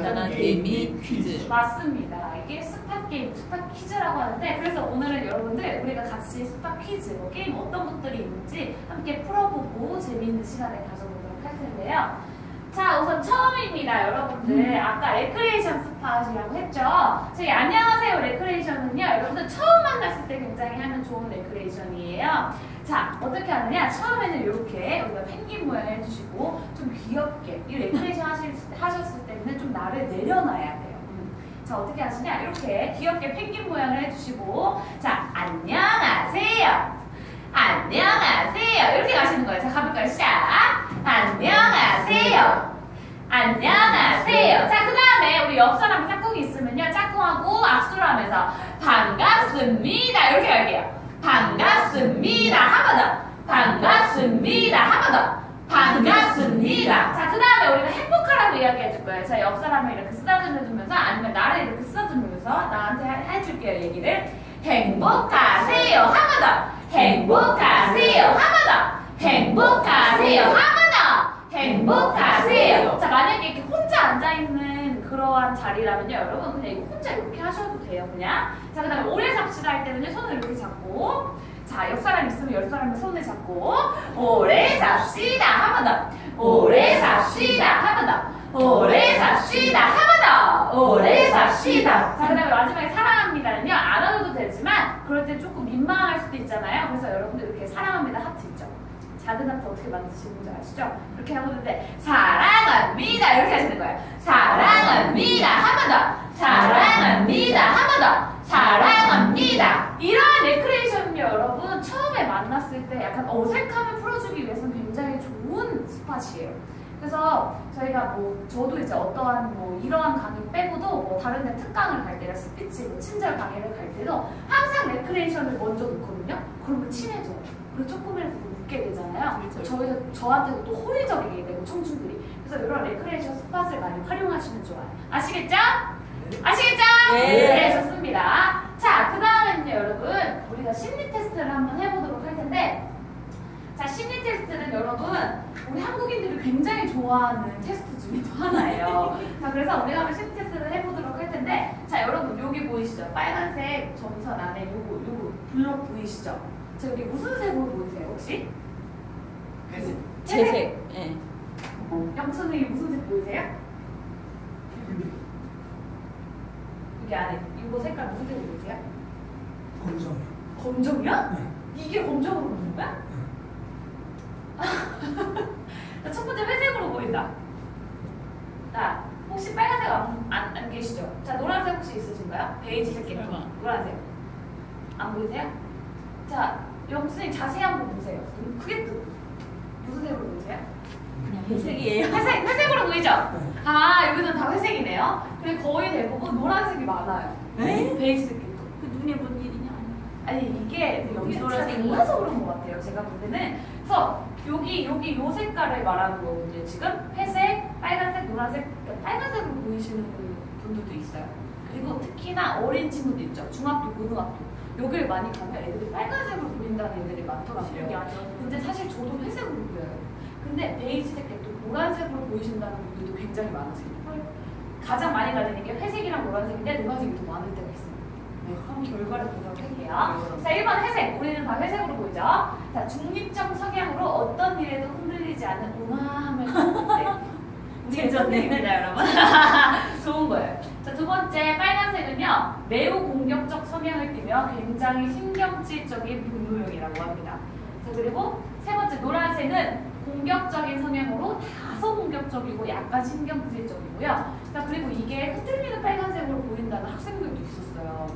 간단한 게임 및 퀴즈. 맞습니다. 이게 스팟 게임, 스팟 퀴즈라고 하는데 그래서 오늘은 여러분들 우리가 같이 스팟 퀴즈, 뭐 게임 어떤 것들이 있는지 함께 풀어보고 재미있는 시간을 가져보도록 할 텐데요. 자, 우선 처음입니다, 여러분들. 아까 레크레이션 스팟이라고 했죠. 저희 안녕하세요 레크레이션은요, 여러분들 처음 만났을 때 굉장히 하면 좋은 레크레이션이에요. 자, 어떻게 하느냐? 처음에는 이렇게 우리가 펭귄 모양 해주시고 좀 귀엽게 이 레크레이션 하실, 하셨을 때는 좀 나를 내려놔야 돼요. 음. 자, 어떻게 하시냐? 이렇게 귀엽게 펭귄 모양을 해주시고 자, 안녕하세요. 안녕하세요. 이렇게 가시는 거예요. 자, 가볼까요? 시작. 안녕하세요. 안녕하세요. 자, 그 다음에 우리 옆 사람 짝꿍이 있으면요. 짝꿍하고 악수를 하면서 반갑습니다. 이렇게 할게요. 반갑습니다. 한 번 더. 반갑습니다. 한 번 더. 반갑습니다. 자, 그 다음에 우리가 행복하라고 이야기해 줄 거예요. 자, 옆 사람을 이렇게 쓰다듬어 주면서 아니면 나를 이렇게 쓰다듬으면서 나한테 해- 해줄게요, 얘기를. 행복하세요. 한 번 더. 행복하세요. 한 번 더. 행복하세요. 한 번 더. 행복하세요. 자, 만약에 이렇게 그러한 자리라면요, 여러분, 그냥 이거 혼자 이렇게 하셔도 돼요, 그냥. 자, 그 다음에 오래 잡시다 할 때는요, 손을 이렇게 잡고. 자, 옆 사람 있으면 옆 사람의 손을 잡고. 오래 잡시다. 한 번 더. 오래 잡시다. 한 번 더. 오래 잡시다. 한 번 더. 오래 잡시다. 자, 그 다음에 마지막에 사랑합니다는요, 안 하셔도 되지만, 그럴 때 조금 민망할 수도 있잖아요. 그래서 여러분들 이렇게 사랑합니다 하트 있죠? 작은 하트 어떻게 만드시는지 아시죠? 이렇게 하고 있는데, 사랑 합니다. 이렇게 하시는 거예요. 사랑합니다. 한 번 더. 사랑합니다. 한 번 더. 사랑합니다. 이런 레크레이션은요, 여러분, 처음에 만났을 때 약간 어색함을 풀어주기 위해서는 굉장히 좋은 스팟이에요. 그래서 저희가 뭐 저도 이제 어떠한 뭐 이러한 강의 빼고도 뭐 다른 데 특강을 갈 때나 스피치, 뭐 친절 강의를 갈 때도 항상 레크레이션을 먼저 놓거든요. 그러면 친해져요. 그리고 조금이라도 웃게 되잖아요. 그렇죠. 저희도 저한테도 또 호의적이게 되고 청춘들이. 그래서 이런 레크레이션 스팟을 많이 활용하시면 좋아요. 아시겠죠? 아시겠죠? 네. 좋습니다. 자, 그 다음에는요, 여러분, 우리가 심리 테스트를 한번 해보도록 할 텐데, 자, 심리 테스트는 여러분, 우리 한국인들이 굉장히 좋아하는 테스트 중에 또 하나예요. 자, 그래서 우리가 한번 심리 테스트를 해보도록 할 텐데, 자, 여러분, 여기 보이시죠? 빨간색 점선 안에 요거, 요거, 블록 보이시죠? 자, 여기 무슨 색으로 보이세요, 혹시? 채색. 예. 영수님이 무슨 색 보이세요? 여기 안에, 이거 색깔 무슨 색으로 보이세요? 검정. 검정이야? 네. 이게 검정으로 보이는 거야? 자, 첫 번째 회색으로 보인다. 자, 혹시 빨간색 안, 안, 안 계시죠? 자, 노란색 혹시 있으신가요? 베이지색 계통. 노란색. 안 보이세요? 자, 영수님 자세히 한번 보세요. 눈 크게 뜨고. 무슨 색으로 보이세요? 그냥 회색이에요. 회색, 회색으로 보이죠? 네. 아, 여기는 다 회색이네요. 근데 거의 대부분 노란색이 많아요. 네? 베이지색 계통. 그 눈에 본 일이냐? 아니 이게 여기 여기 노란색이 몰라서 그런 것 같아요. 제가 볼 때는 그래서 여기 여기 요 색깔을 말하는 거거든요. 지금 회색, 빨간색, 노란색, 빨간색으로 보이시는 분들도 있어요. 그리고 특히나 어린 친구들 있죠. 중학교, 고등학교 여기를 많이 가면 애들이 빨간색으로 보인다는 애들이 많더라고요. 근데 사실 저도 회색으로 보여요. 근데 베이지색 계통 노란색으로 보이신다는 분들도 굉장히 많으세요. 가장 많이 갈리는 게 회색이랑 노란색인데 노란색이 더 많을 때가 있어요. 네, 그럼 결과를 보도록 할게요. 자, 1번 회색. 우리는 다 회색으로 보이죠? 자, 중립적 성향으로 어떤 일에도 흔들리지 않는 온화함을 네. 제전입니다, 여러분. 좋은 거예요. 자, 두 번째 빨간색은요. 매우 공격적 성향을 띠며 굉장히 신경질적인 분노형이라고 합니다. 자, 그리고 세 번째 노란색은 공격적인 성향으로 다소 공격적이고 약간 신경질적이고요. 자, 그리고 이게 흔들리는 빨간색으로 보인다는 학생들도 있었어요.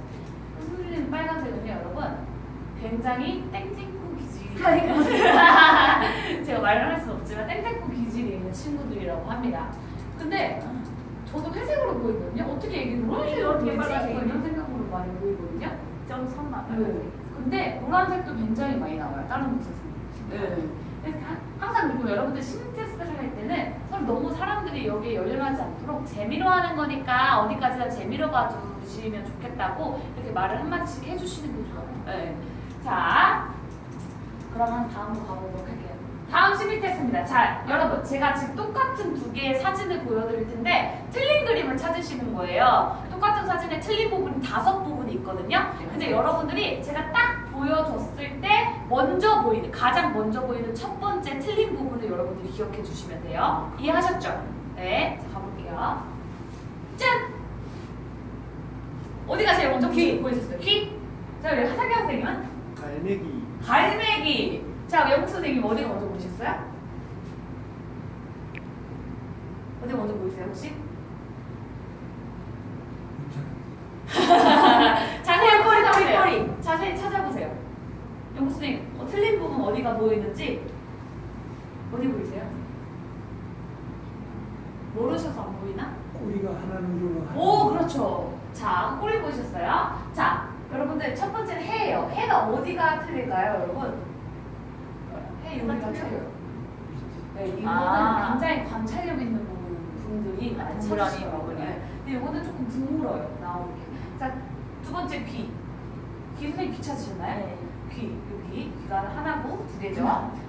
흔들리는 빨간색은요, 여러분. 굉장히 땡땡코 기질이 제가 말을 할 수는 없지만 땡땡코 기질이 있는 친구들이라고 합니다. 근데 저도 회색으로 보이거든요. 어떻게 이게 노란색으로 어떻게? 빨간색이에요? 이런 생각으로 많이 보이거든요. 점 선만. 네. 근데 노란색도 굉장히 많이 나와요. 다른 곳에서. 네. 항상 그리고 여러분들 심리 테스트를 할 때는 서로 너무 사람들이 여기에 열연하지 않도록 재미로 하는 거니까 어디까지나 재미로 봐주시면 좋겠다고 이렇게 말을 한마디씩 해주시는 게 좋아요. 네. 자, 그러면 다음으로 가보도록 할게요. 다음 심리 테스트입니다. 자, 여러분, 제가 지금 똑같은 두 개의 사진을 보여드릴 텐데 틀린 그림을 찾으시는 거예요. 똑같은 사진에 틀린 부분이 다섯 부분이 있거든요. 근데 여러분들이 제가 딱 보여줬을 때 먼저 보이는, 가장 먼저 보이는 첫 번째 틀린 부분을 여러분들이 기억해 주시면 돼요. 이해하셨죠? 네, 자, 가볼게요. 짠! 어디가 제일 먼저 귀 보이셨어요? 귀? 자, 우리 하상경 선생님은? 갈매기 갈매기. 자, 영국 선생님 어디가 먼저 보셨어요? 어디 먼저 보이세요, 혹시? 자세히 꼬리, 꼬리, 찾아보세요. 꼬리. 자세히 찾아보세요. 선생님, 어, 틀린 부분 어디가 보이는지 어디 보이세요? 모르셔서 안 보이나? 꼬리가 하나는 줄로 오, 그렇죠. 자, 꼬리 보이셨어요? 자, 여러분들 첫 번째는 해예요. 해가 어디가 틀릴까요, 여러분? 해 여기가 틀려요. 네, 이거는 아. 굉장히 관찰력 있는 부분, 분들이 많이 찾으시더라고요. 부분이. 네. 근데 이거는 조금 드물어요, 나오는 게. 자, 두 번째 귀. 귀 선생님 귀 찾으셨나요? 네. 귀, 여기 귀가 하나고 두 개죠.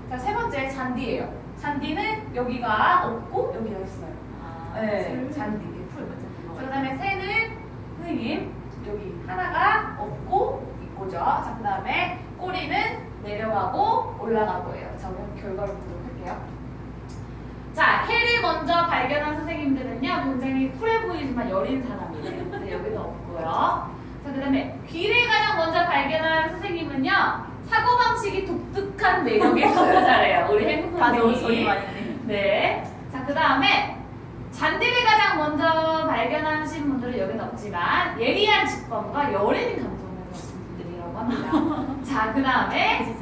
자, 세 번째 잔디예요. 잔디는 여기가 없고 여기가 있어요. 아, 네, 잔디, 이게 풀. 자, 그다음에 새는 선생님 여기 하나가 없고 있고죠. 자, 그 다음에 꼬리는 내려가고 올라가고예요. 자, 우리 결과를 보도록 할게요. 자, 해를 먼저 발견한 선생님들은요, 굉장히 쿨해 보이지만 여린 사람이에요. 근데 여기는 없고요. 자, 그 다음에 귀를 가장 먼저 발견한 선생님은요, 사고방식이 독특한 매력의 소유자래요. 우리 행복 내. 네. 자, 그 다음에 잔디를 가장 먼저 발견하신 분들은 여기는 없지만 예리한 직관과 여린 감정을 가진 분들이라고 합니다. 자, 그 다음에.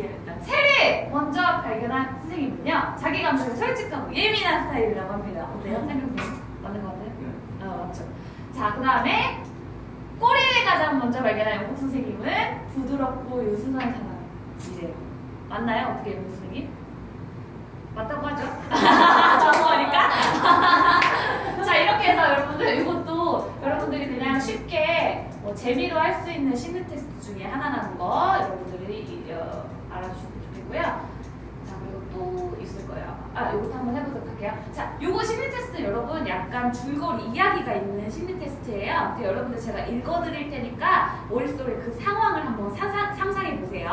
새를 먼저 발견한 선생님은요 자기 감정에 솔직하고 예민한 스타일이라고 합니다. 어때요? 선생님 맞는 것 같아요? 어, 맞죠. 자, 그 다음에 가장 먼저 발견한 영국 선생님은 부드럽고 유순한 사람이래요. 맞나요? 어떻게 영국 선생님? 맞다고 하죠? 전문가니까. 자 이렇게 해서 여러분들 이것도 여러분들이 그냥 쉽게 뭐 재미로 할 수 있는 심리 테스트 중에 하나라는 거 여러분들이 어, 알아주시면 좋겠고요. 또 있을 거예요. 아 이것도 한번 해보도록 할게요. 자 요거 심리 테스트 여러분 약간 줄거리 이야기가 있는 심리 테스트예요. 근데 여러분들 제가 읽어드릴 테니까 머릿속에 그 상황을 한번 상상, 상상해 보세요.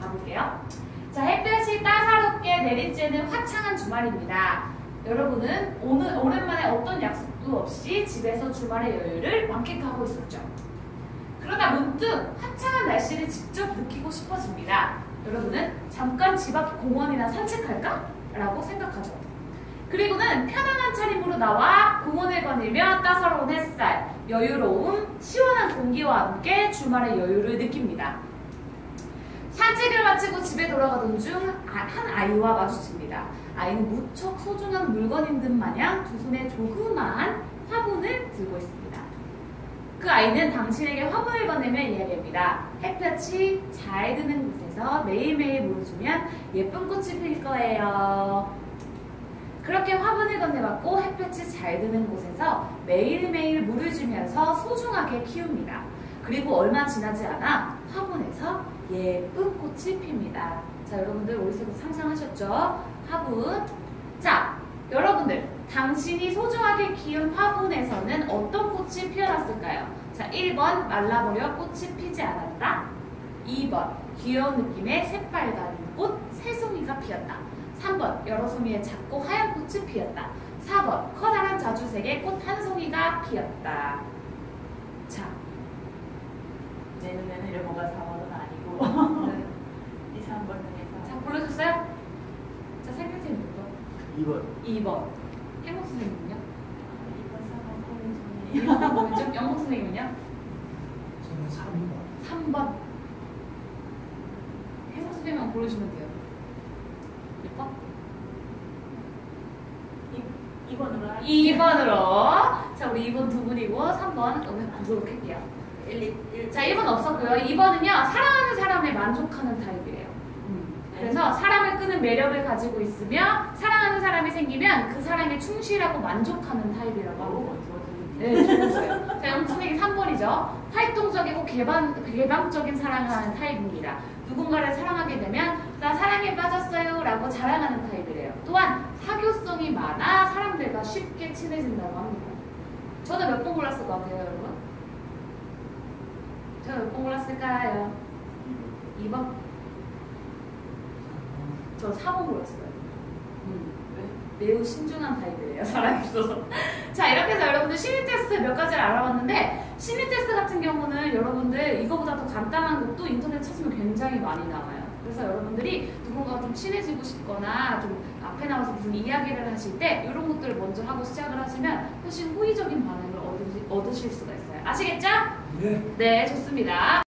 가볼게요. 자, 햇볕이 따사롭게 내리쬐는 화창한 주말입니다. 여러분은 오늘 오랜만에 어떤 약속도 없이 집에서 주말의 여유를 만끽하고 있었죠. 그러다 문득 화창한 날씨를 직접 느끼고 싶어집니다. 여러분은 잠깐 집 앞 공원이나 산책할까? 라고 생각하죠. 그리고는 편안한 차림으로 나와 공원을 거닐며 따사로운 햇살, 여유로움, 시원한 공기와 함께 주말의 여유를 느낍니다. 산책을 마치고 집에 돌아가던 중 한 아이와 마주칩니다. 아이는 무척 소중한 물건인 듯 마냥 두 손에 조그마한 화분을 들고 있습니다. 그 아이는 당신에게 화분을 건네며 이야기합니다. 햇볕이 잘 드는 곳에서 매일매일 물을 주면 예쁜 꽃이 필 거예요. 그렇게 화분을 건네받고 햇볕이 잘 드는 곳에서 매일매일 물을 주면서 소중하게 키웁니다. 그리고 얼마 지나지 않아 화분에서 예쁜 꽃이 핍니다. 자, 여러분들 머릿속에 상상하셨죠? 화분. 자, 여러분들, 당신이 소중하게 키운 화분에서는 어떤 꽃이 피어났을까요? 자, 1번, 말라버려 꽃이 피지 않았다. 2번, 귀여운 느낌의 새빨간 꽃, 새송이가 피었다. 3번, 여러 송이의 작고 하얀 꽃이 피었다. 4번, 커다란 자주색의 꽃 한 송이가 피었다. 자, 내 눈에는 이런 뭐가 4번은 아니고 네. 이 3번 중에서 자, 골라줬어요? 자, 생각해 누구? 2번 2번. 행복 선생님은요? 2번, 4번 고민 중에 2번 뭐죠? 영국 선생님은요? 저는 3번 3번. 행복 선생님만 고르시면 돼요. 몇 번? 2번으로 할 2번으로. 자, 우리 2번 두 분이고 3번 오늘 보도록 할게요. 1, 2, 1. 자, 1번 없었고요. 2번은요. 사랑하는 사람에 만족하는 타입이래요. 그래서 사람을 끄는 매력을 가지고 있으며 사랑하는 사람이 생기면 그 사람에 충실하고 만족하는 타입이라고 하고 네, 거예요. 자, 영수님이 3번이죠. 활동적이고 개방, 개방적인 사랑을 하는 타입입니다. 누군가를 사랑하게 되면 자, 사랑에 빠졌어요 라고 자랑하는 타입이래요. 또한 사교성이 많아 사람들과 쉽게 친해진다고 합니다. 저는 몇 번 골랐을 것 같아요, 여러분? 저는 몇 번 골랐을까요? 2번? 저 4번 골랐어요. 음, 매우 신중한 타입이래요, 사람이 있어서. 자, 이렇게 해서 여러분들 심리 테스트 몇 가지를 알아봤는데, 심리 테스트 같은 경우는 여러분들 이거보다 더 간단한 것도 인터넷 찾으면 굉장히 많이 나와요. 그래서 여러분들이 누군가가 좀 친해지고 싶거나 좀 앞에 나와서 무슨 이야기를 하실 때 이런 것들을 먼저 하고 시작을 하시면 훨씬 호의적인 반응을 얻으실 수가 있어요. 아시겠죠? 네. 네, 좋습니다.